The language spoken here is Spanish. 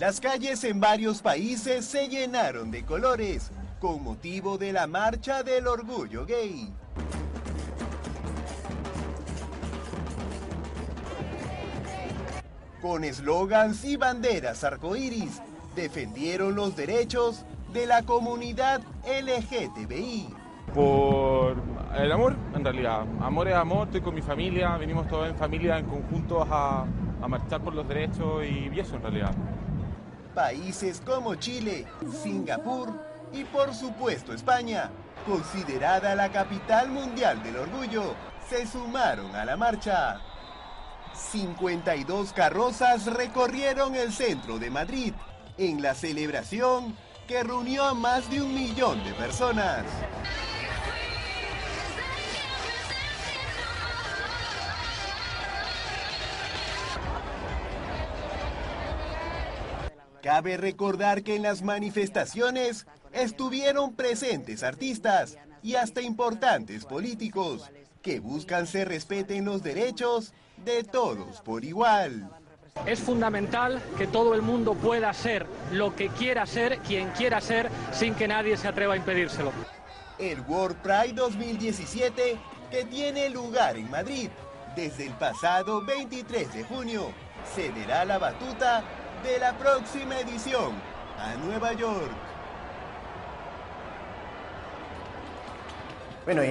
Las calles en varios países se llenaron de colores con motivo de la Marcha del Orgullo Gay. Con eslogans y banderas arcoíris, defendieron los derechos de la comunidad LGTBI. Por el amor, en realidad. Amor es amor, estoy con mi familia, venimos todos en familia, en conjunto a, marchar por los derechos y eso en realidad. Países como Chile, Singapur y por supuesto España, considerada la capital mundial del orgullo, se sumaron a la marcha. 52 carrozas recorrieron el centro de Madrid en la celebración que reunió a más de un millón de personas. Cabe recordar que en las manifestaciones estuvieron presentes artistas y hasta importantes políticos que buscan se respeten los derechos de todos por igual. Es fundamental que todo el mundo pueda ser lo que quiera ser, quien quiera ser, sin que nadie se atreva a impedírselo. El World Pride 2017, que tiene lugar en Madrid desde el pasado 23 de junio, cederá la batuta de la próxima edición a Nueva York. Bueno,